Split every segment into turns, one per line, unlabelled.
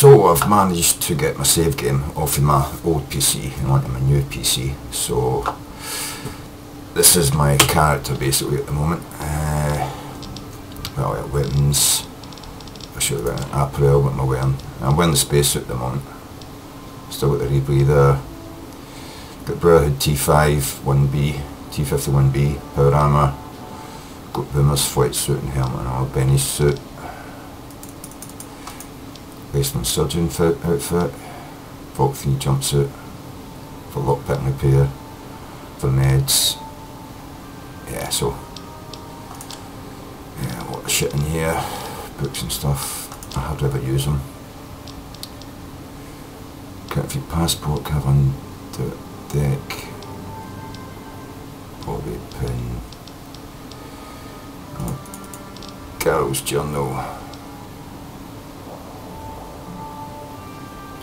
So I've managed to get my save game off of my old PC and onto my new PC. So this is my character basically at the moment. Uh, well, weapons. I should have been an apparel, am I wearing? I'm wearing the spacesuit at the moment. Still got the rebreather. Got Brotherhood T5, 1B, T51B, power armour. Got Boomer's flight suit and helmet and all, Benny's suit. Basement surgeon fit, outfit. Vault 3 jumpsuit. For lockpick and repair. For meds. Yeah, so. Yeah, a lot of shit in here. Books and stuff. I hardly ever use them. Counterfeit passport, have on the deck. Bobby pin. Oh, girl's journal.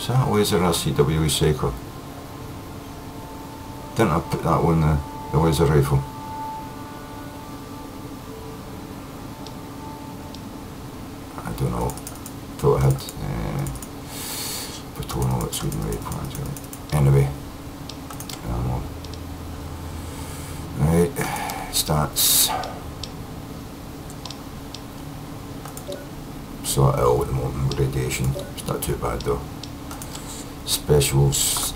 Is that laser RCW recycler? Didn't I put that on the, the laser rifle? I don't know. Thought I had uh, Patonal at Sweden Ray Project. Anyway. Um, right, stats. Sort of ill at the moment radiation. It's not too bad though. Specials.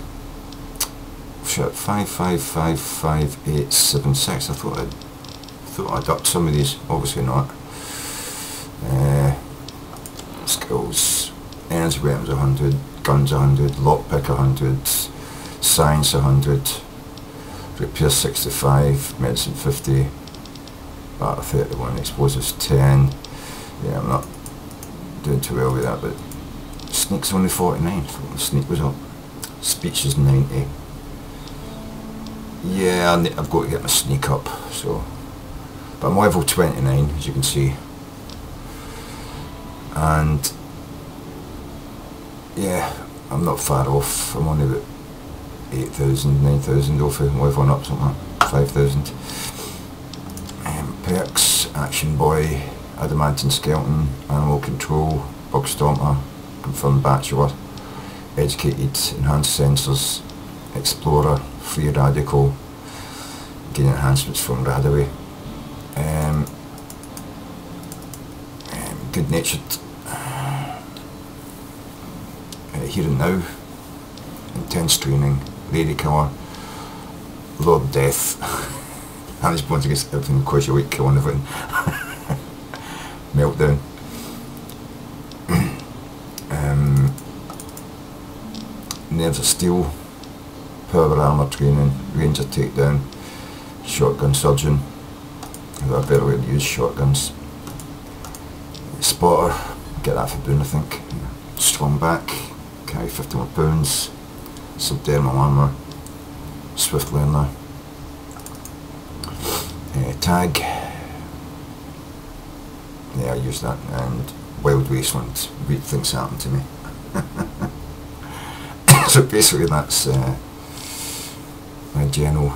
Seven six. I thought I'd thought I'd upped some of these. Obviously not. Uh, skills. Energy weapons 100, guns 100, lockpick 100, science 100, repair 65, medicine 50, battle 31, explosives 10. Yeah, I'm not doing too well with that, but sneak's only 49, so the sneak was up. Speech is 90. Yeah, I've got to get my sneak up, so. But I'm level 29, as you can see. And yeah, I'm not far off. I'm only about 8,000, 9,000 off of leveling up, something like 5,000. Um, perks, Action Boy, Adamantine Skeleton, Animal Control, Bug Stomper, Confirmed Bachelor, Educated, Enhanced Sensors, Explorer, Free Radical, gain enhancements from Radaway. Um, um, good natured uh, here and now intense training lady killer lord death. And his points against everything because you like killing everything. Meltdown um, nerves of steel power armour training ranger takedown shotgun surgeon. Who I better way to use shotguns. Spotter, get that for Boone I think. Strong back, carry 51 pounds, subdermal armour, swift learner, uh, tag, yeah I use that, and Wild Wasteland, weird things happen to me. So basically that's uh, my general,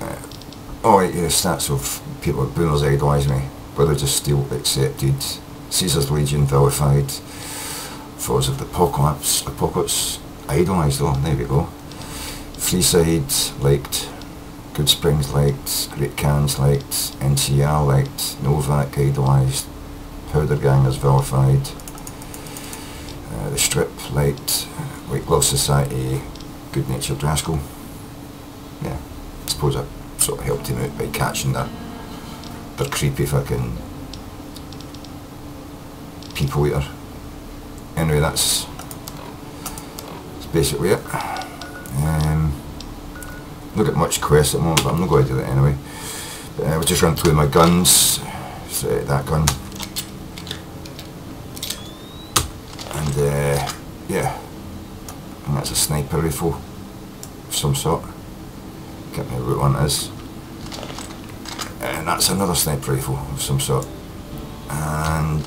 uh, oh yeah, stats of people at Booners idolise me, Brotherhood of Steel accepted, Caesar's Legion vilified, Followers of the Apocalypse, Apocalypse idolised though, there we go. Freeside liked, Good Springs liked, Great Khans liked, NCR liked, Novac idolised, Powder Gangers vilified, uh, The Strip liked, White Glove Society, Good Natured Rascal. Yeah, I suppose I sort of helped him out by catching their, their creepy fucking people eater. Anyway, that's, that's basically it. Um, not got much quest at the moment, but I'm not going to do that anyway. But, uh, we'll just run through my guns. So that gun. And uh, yeah, that's a sniper rifle of some sort. Can't remember what one is. And that's another sniper rifle of some sort. And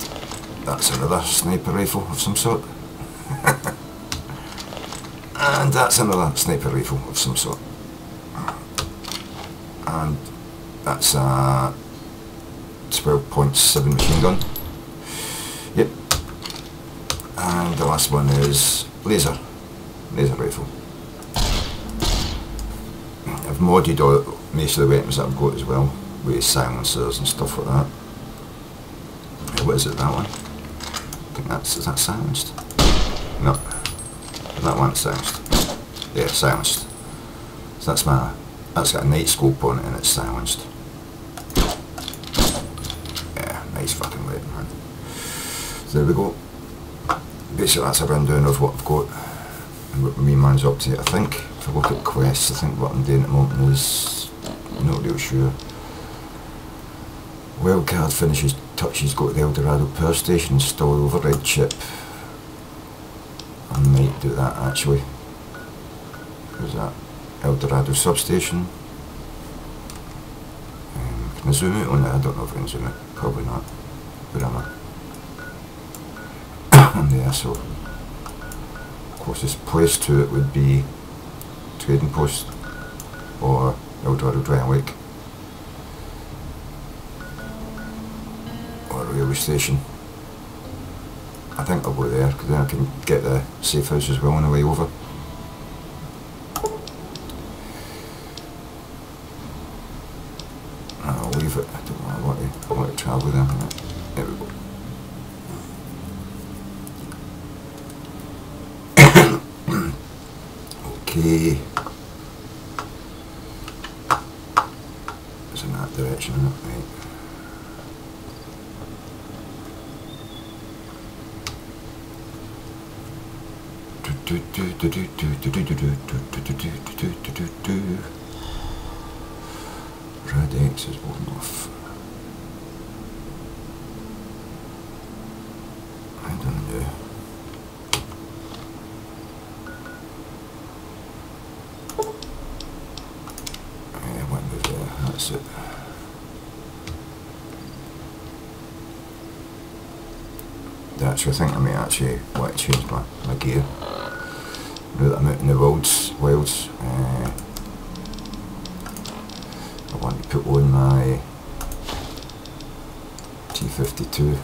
that's another sniper rifle of some sort. and that's another sniper rifle of some sort. And that's a 12.7 machine gun. Yep. And the last one is laser, laser rifle. I've modded all, most of the weapons that I've got as well, with silencers and stuff like that. What is it, that one? I think that's, is that silenced? No. That one's silenced. Yeah, silenced. So that's my, that's got a night scope on it and it's silenced. Yeah, nice fucking weapon, man. So there we go. Basically that's a rundown of what I've got and what man's up to. It. I think, if I look at quests, I think what I'm doing at the moment is not real sure. Wildcard finishes touches got the Eldorado power station installed override chip. I might do that actually. Where's that? Eldorado substation. Um, can I zoom it? Oh no, I don't know if I can zoom it. Probably not. Where am I? so closest place to it would be Trading Post or Eldorado Dry Lake. Or railway station. I think I'll go there because then I can get the safe house as well on the way over. I'll leave it. I don't know. I want to, I want to travel there. There we go. okay. It's in that direction, isn't it? Right. Red X is one off. I don't know. Yeah, one move there, that's it. Actually, I think I may actually want to change my, my gear now that I'm out in the wilds, wilds uh, I want to put on my T52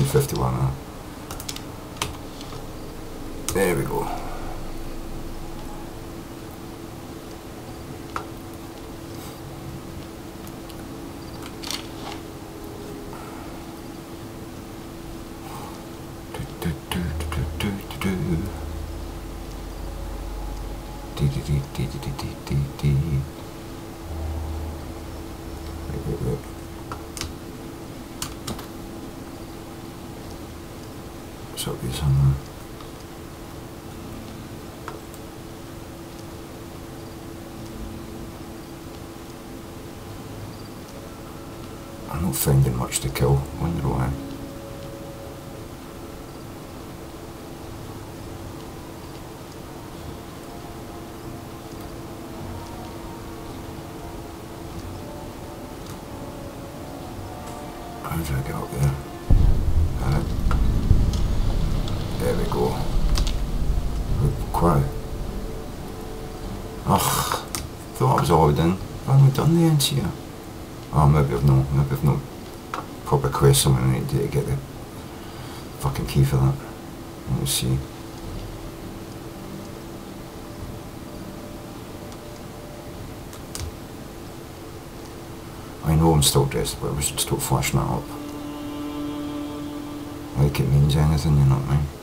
T51 uh. there we go do, do, do, do, do, do. Dee dee dee dee dee dee dee dee. Wait, wait, wait. So be somewhere. I'm not finding much to kill. Wonder why. How did I get up there? There we go. Quite. Ugh. Thought I was all done. Haven't we done the ends here? Oh, maybe I've no, maybe I've no I need to to get the fucking key for that. We'll see. I know I'm still dressed, but we should stop flashing that up. Like it means anything, you know what I mean?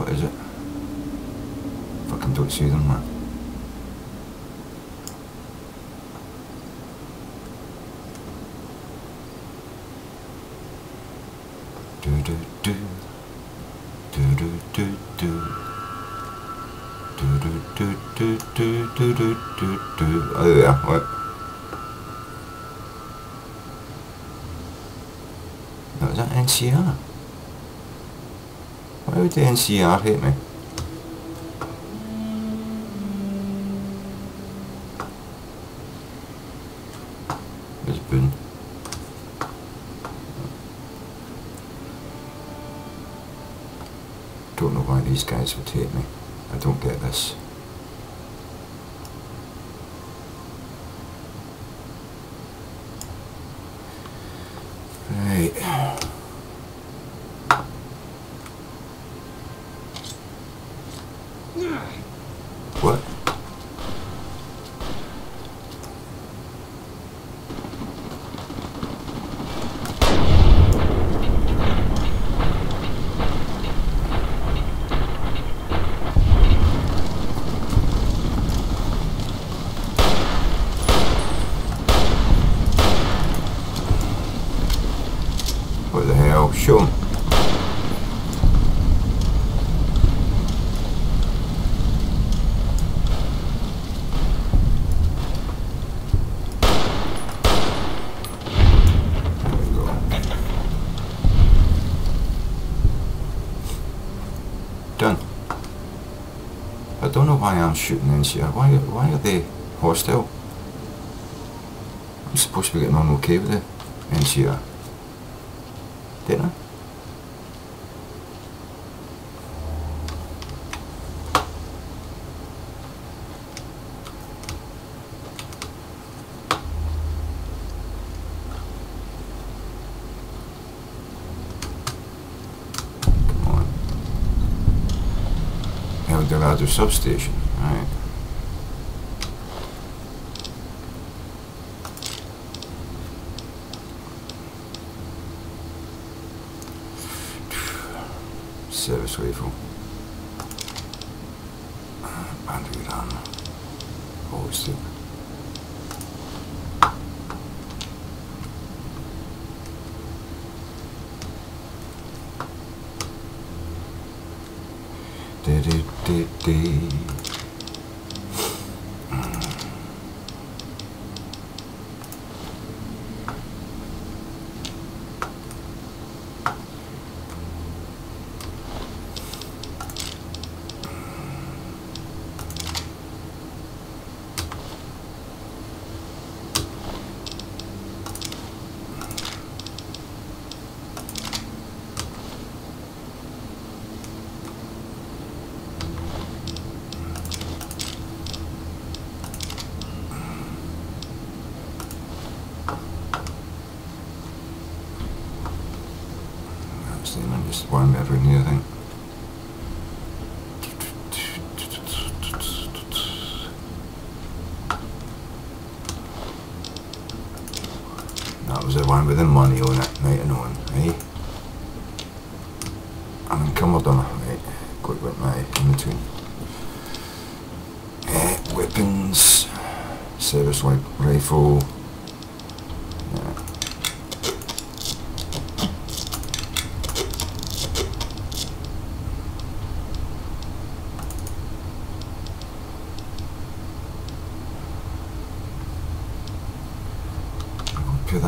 What is it? Fucking don't see them, man. Do do do. Do do do do. Do do do do do do do do. Oh yeah, what? Is that NCR? Would the NCR hate me? There's Boone. Don't know why these guys would hate me. I don't get this. Right. What? What the hell? Show 'em. There we go. Done. I don't know why I'm shooting NCR. Why, why are they hostile? I'm supposed to be getting on okay with the NCR. substation. All right.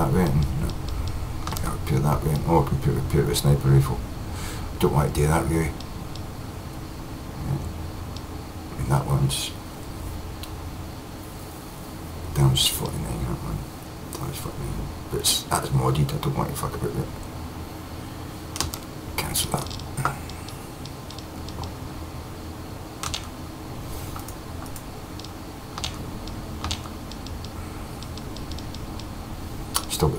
That way in. No. I'll that way in. Oh, I put, put with sniper rifle. Don't want to do that really.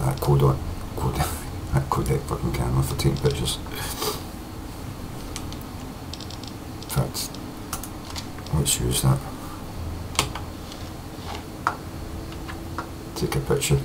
that Kodak, Kodak, that Kodak fucking camera for taking pictures. In fact, let's use that. Take a picture.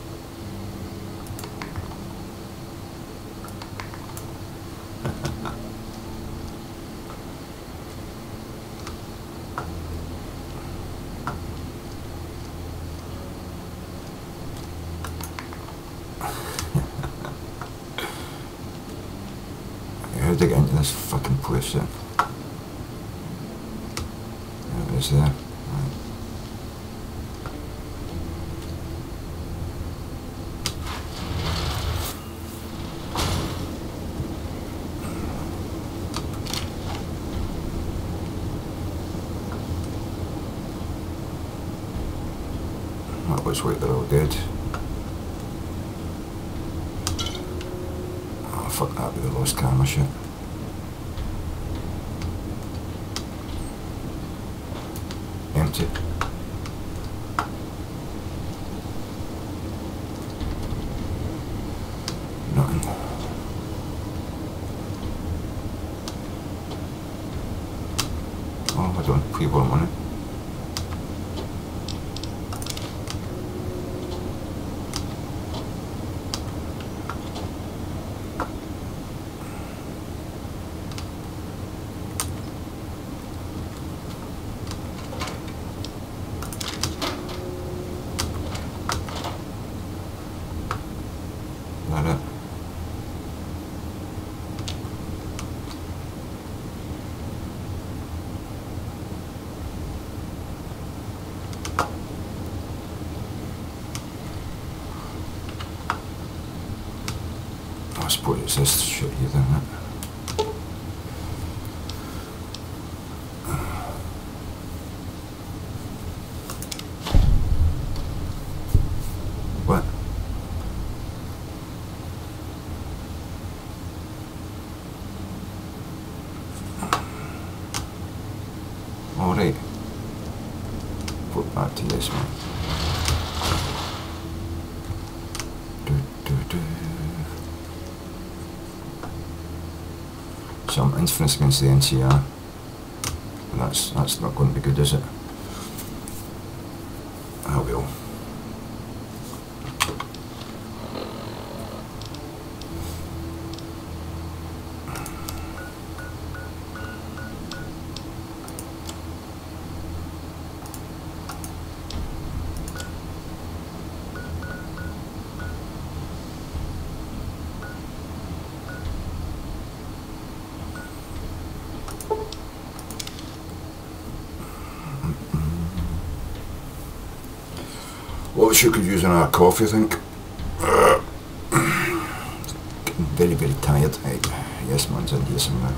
пользу, застрелила. against the NCR. And that's, that's not going to be good, is it? you could use another coffee, I think. Uh, very, very tired. I, yes, man's
and
yes, man.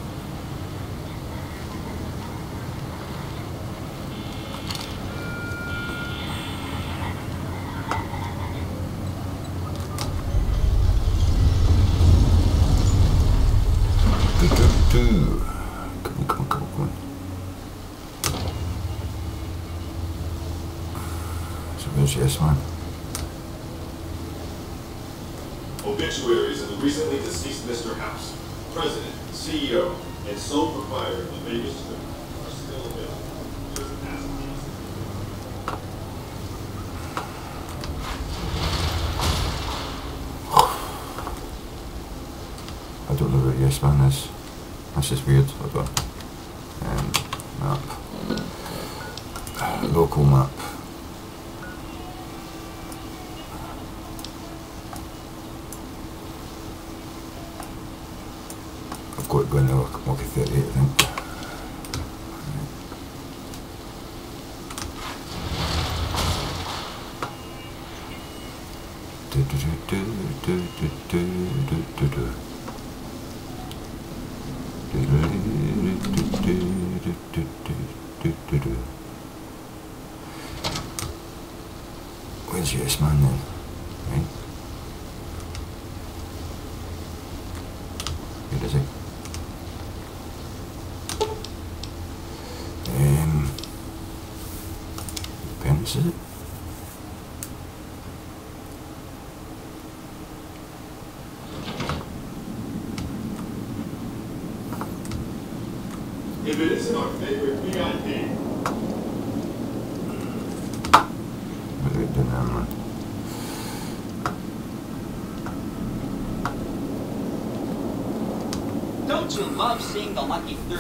Where's your man then?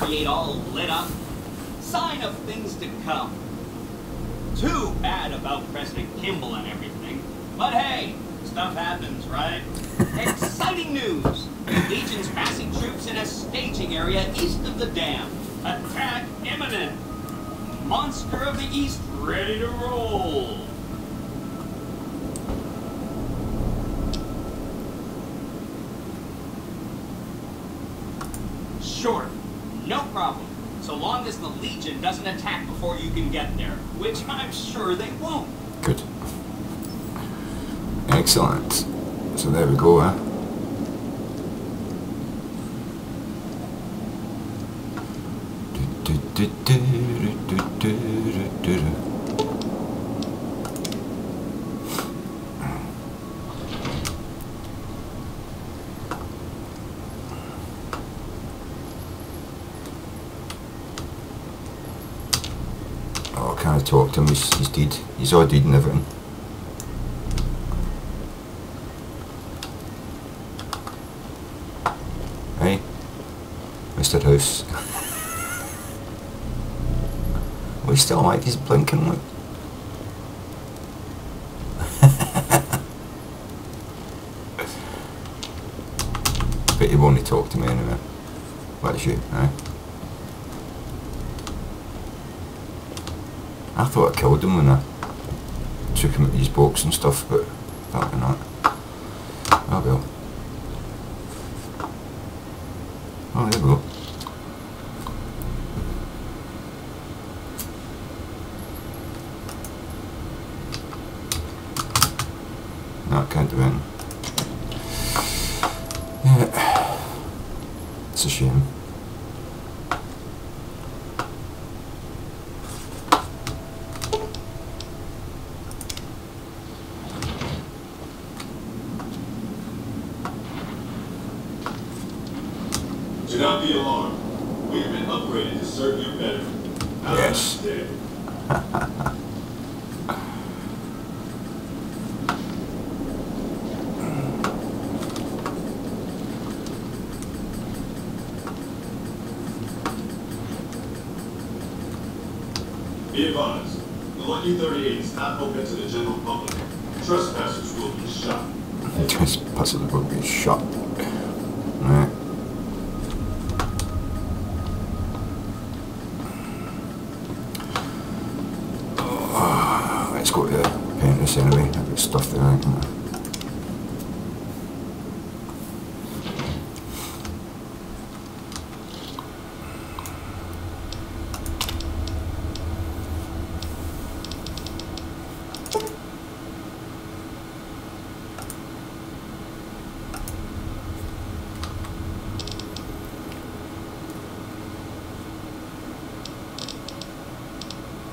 create science. So there
we go, huh? Oh, I can't talk to him, he's, he's dead. He's all dead and everything. Still like his blinking look. but he won't talk to me anyway. That's you, eh? I thought I killed him when I took him at these box and stuff, but apparently not. Oh well. Oh, there we go. No, I can't do it. Yeah. It's a shame.
do not be alarmed. We have been upgraded to serve you better. A
Yes.
Be advised, the Lucky 38 is not open to the general public. Trespassers will be shot.
Trespassers will be shot. Right. Oh, let's go to the painters anyway. I've got stuff there. haven't I?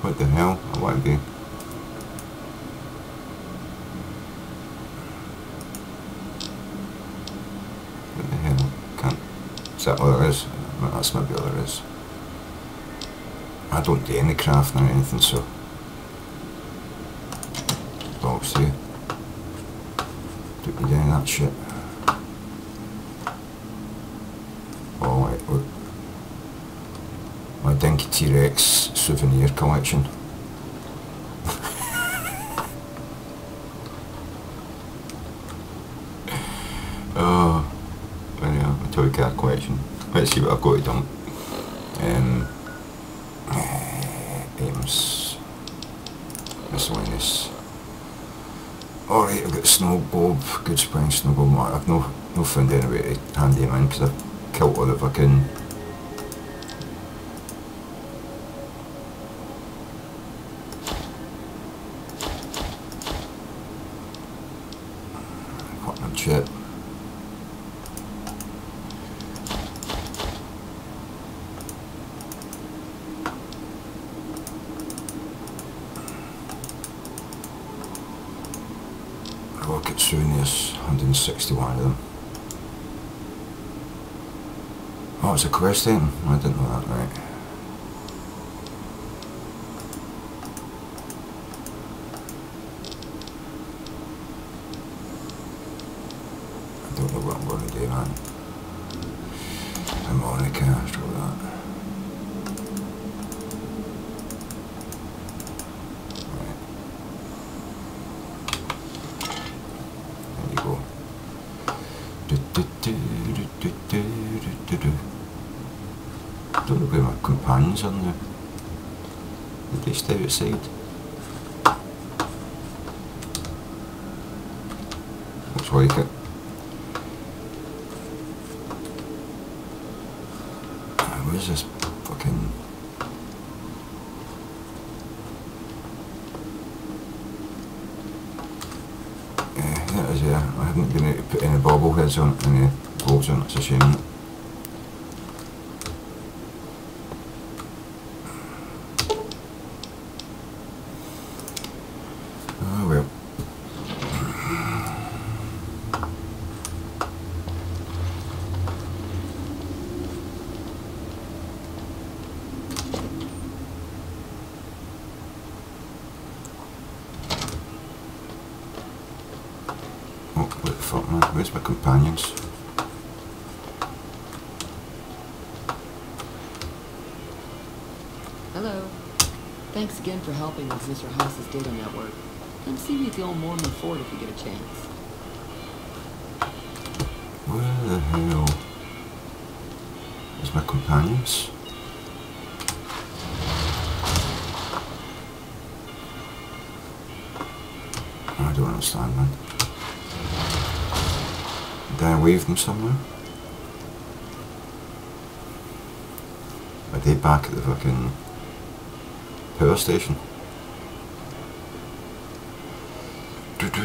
What the hell? I won't be. What the hell? Can't. Is that all there is? Well, That's maybe all there is. Any crafting or anything, so. Box here. Don't need any of that shit. Oh. My Dinky T-Rex souvenir collection. oh, anyhow, my toy car collection. Let's see what I've got to dump. Um, Ames. Miscellaneous. Alright, I've got Snow Bob, Good Spring Snow Bob. Mark. I've no, no found any way to hand him in because I've killed all the fucking 161 of them. Oh, it's a quest item. I didn't know that, right. Are now. Did they stay outside? Looks like it. Where's this fucking... Yeah, that is, yeah. I haven't been able to put any bobbleheads on it, any bolts on it, it's a shame. Oh well. Oh, what the fuck man, where's my companions?
Hello. Thanks again for helping with Mr. Haas's data network. Come see me at the old Mormon Fort if you get a chance.
Where the hell is my companions? I don't understand, man. Did I wave them somewhere? Are they back at the fucking power station? I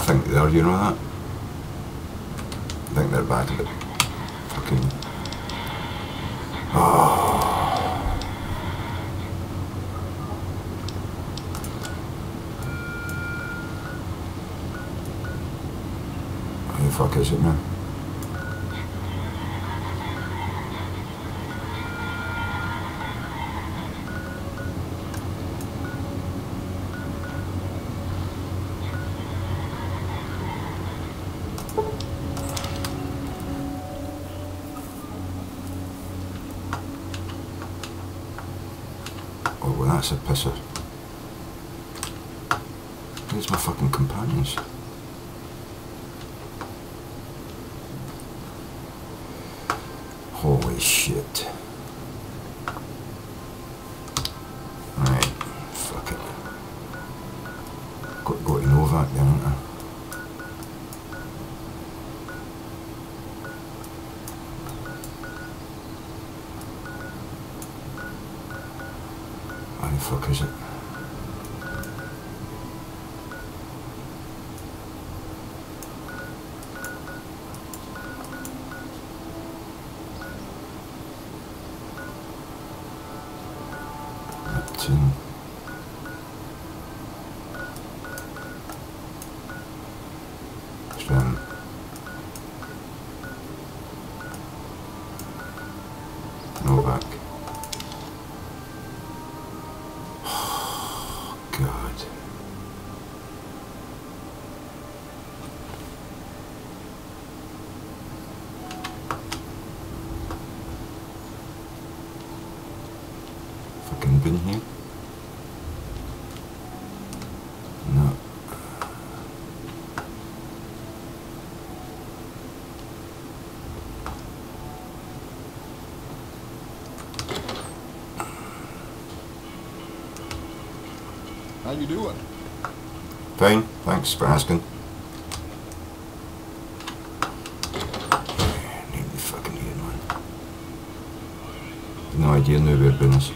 think they're, you know that? I think they're back at ah. the fucking... Oh. Fuck is it now? fuck is it?
How you doing?
Fine, thanks for asking. Need the fucking head, man. No idea where Ben is.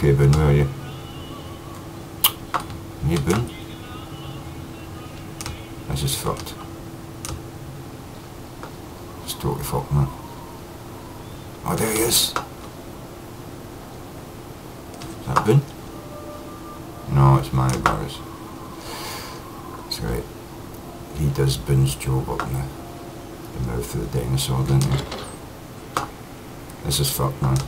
Okay, Ben, where are you? Hey, Ben? This is fucked. totally fucked, man. Oh, there he is. That Boone? No, it's Burris. That's right. He does Boone's job up in the, the mouth of the dinosaur, doesn't he? This is fucked, man.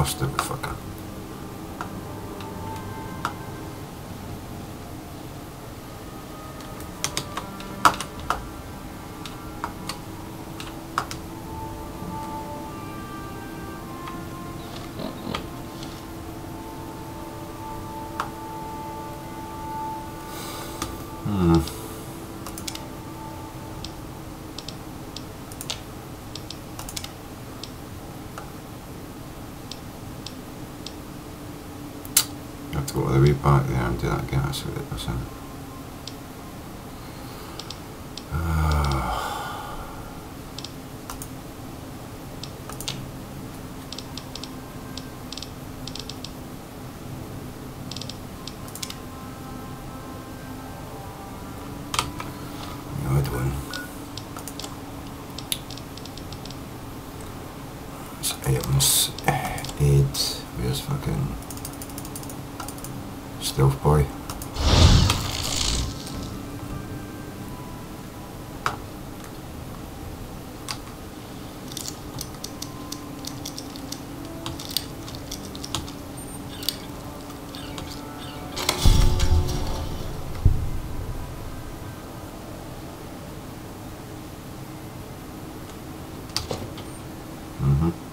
Lost fucker. Back there and do that. That's what it is. isn't it? Ah. The other one. It's items, eh, aids, where's fucking Stealth boy. Mm-hmm.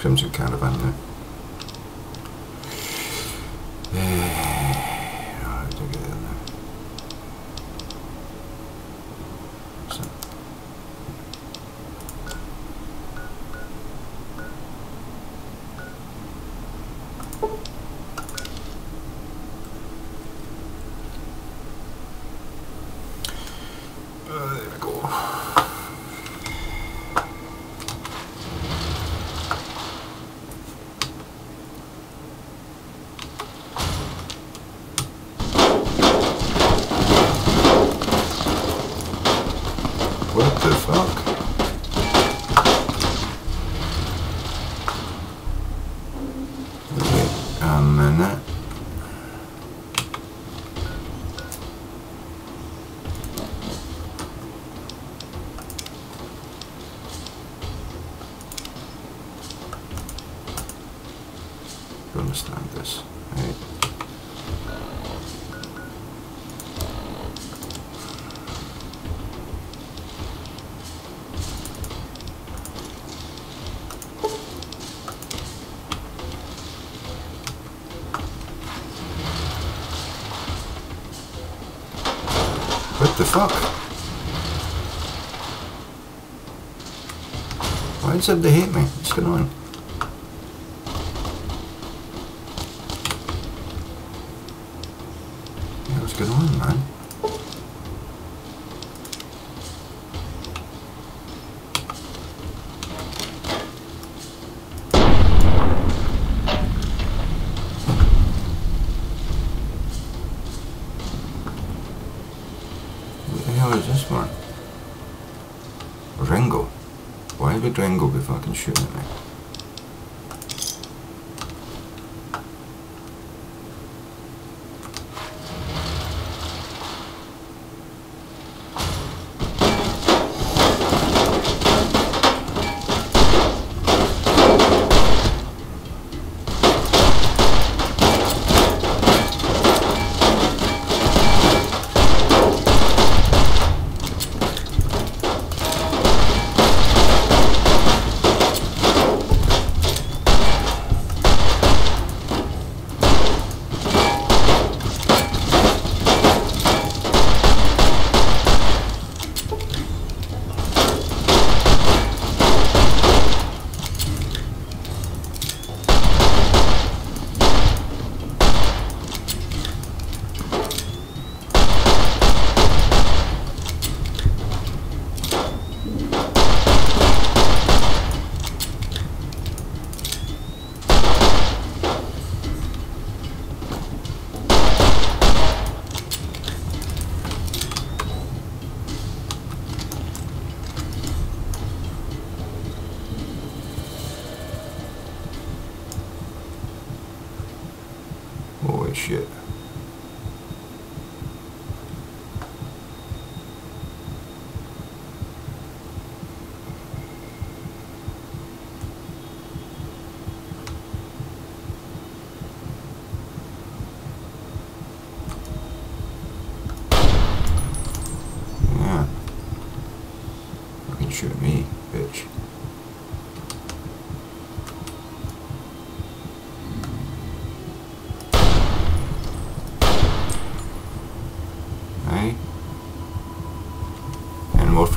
Crimson Caravan now. Eh, how do I get there now? So, Uh, there we go. What the fuck? Wait a minute. Understand this, right? What the fuck? Why does everybody hate me? What's going on?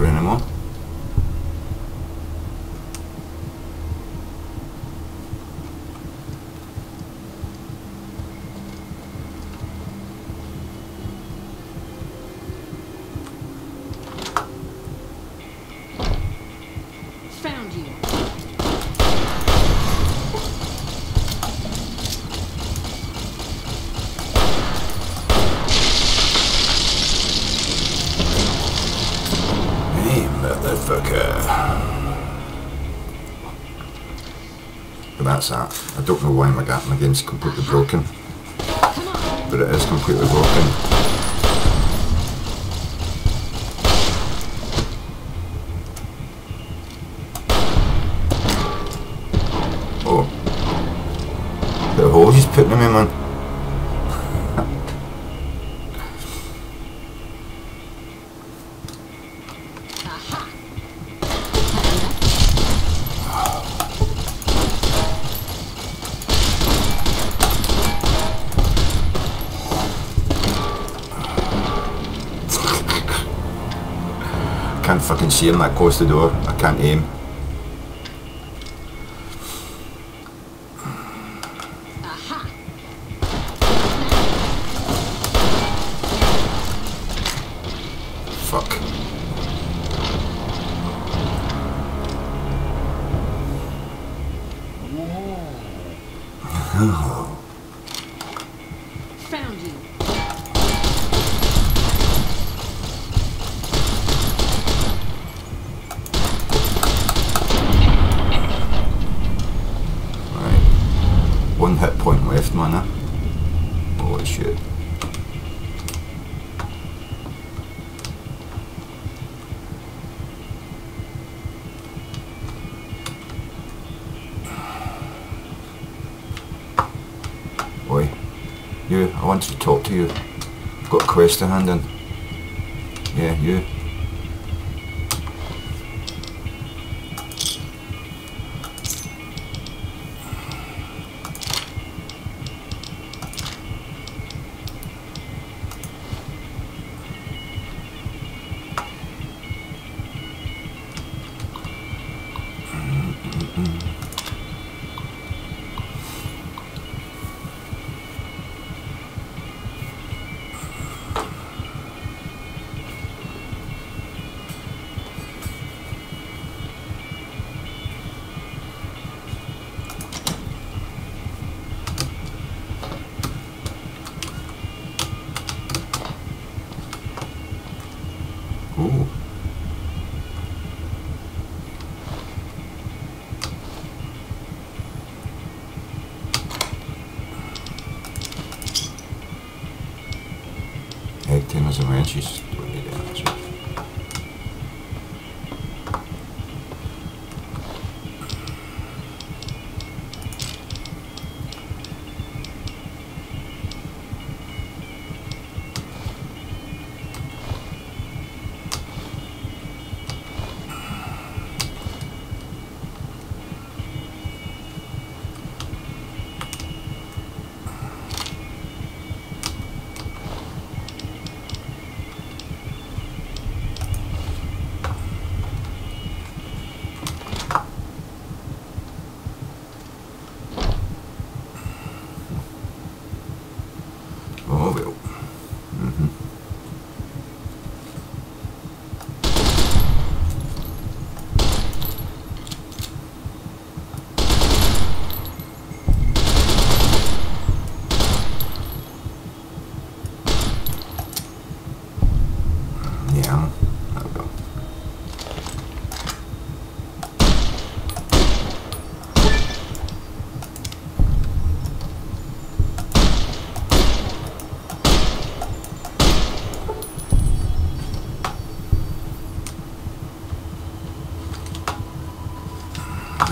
For animal. I don't know why my, ga- my game's completely broken. But it is completely broken. See him that close the door. I can't aim. Fuck.
You,
I want to talk to you. I've got a quest to hand in. Yeah, you.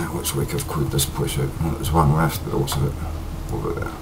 Looks like I've cleared this out. Well, there's one left, but also it over there.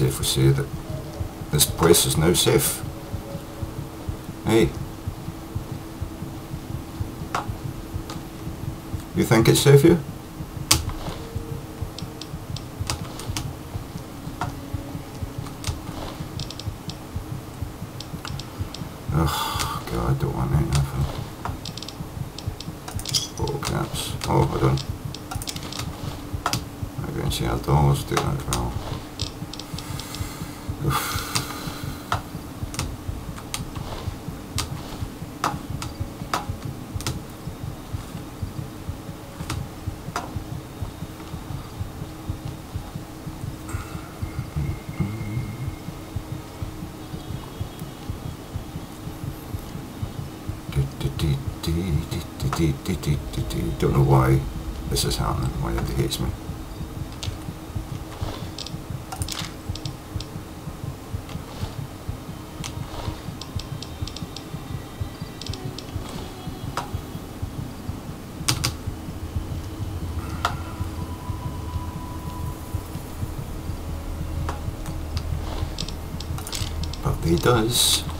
Think we say that this place is now safe. Hey. You think it's safe here? Oh, God, I don't want that nothing. Bottle caps. Oh, on. I'm going to see how dollars do that as well. Don't know why this is happening, why it hates me. Does.